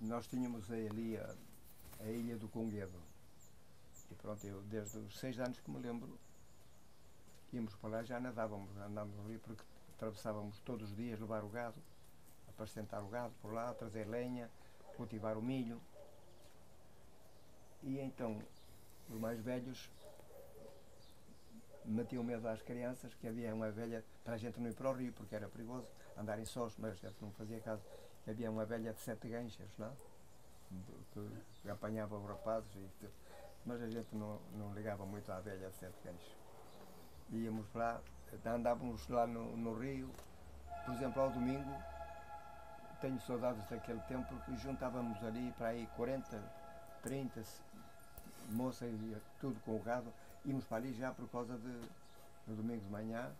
nós tínhamos ali a, a ilha do Conguedo. E pronto, eu desde os seis anos que me lembro, íamos para lá, já nadávamos, andávamos ali porque atravessávamos todos os dias levar o gado, apacentar o gado por lá, trazer lenha, cultivar o milho. E então os mais velhos metiam medo às crianças que havia uma velha, para a gente não ir para o rio, porque era perigoso andarem sós, mas a gente não fazia caso, havia uma velha de sete ganchas, não? Que, apanhava os rapazes, e, mas a gente não, não ligava muito à velha de sete ganchas. Íamos lá, andávamos lá no, no rio, por exemplo, ao domingo, tenho saudades daquele tempo, porque juntávamos ali para aí 40, 30 moças e tudo com o gado, íamos para ali já por causa de no domingo de manhã.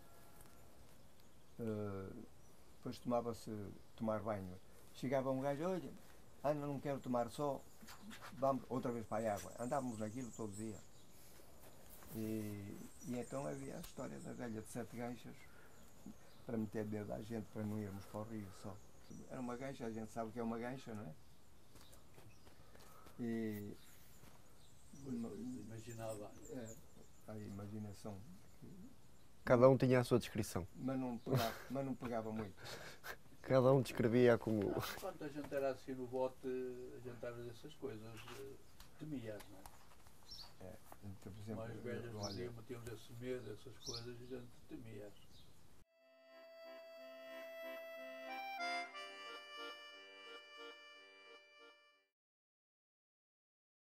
Uh, depois tomava-se tomar banho. Chegava um gajo, olha, ah, não quero tomar só, vamos outra vez para a água. Andávamos naquilo todo dia. E, e então havia a história da velha de sete ganchas para meter medo à gente para não irmos para o rio só. Era uma gancha, a gente sabe que é uma gancha, não é? E. Imaginava. É, a imaginação. Cada um tinha a sua descrição. Mas não pegava, mas não pegava muito. Cada um descrevia como. Quando a gente era assim no bote, a gente às vezes essas coisas eh, temias, não é? É, então, por exemplo, Mais velhas olha, diziam, metiam esse medo, essas coisas, a gente temia.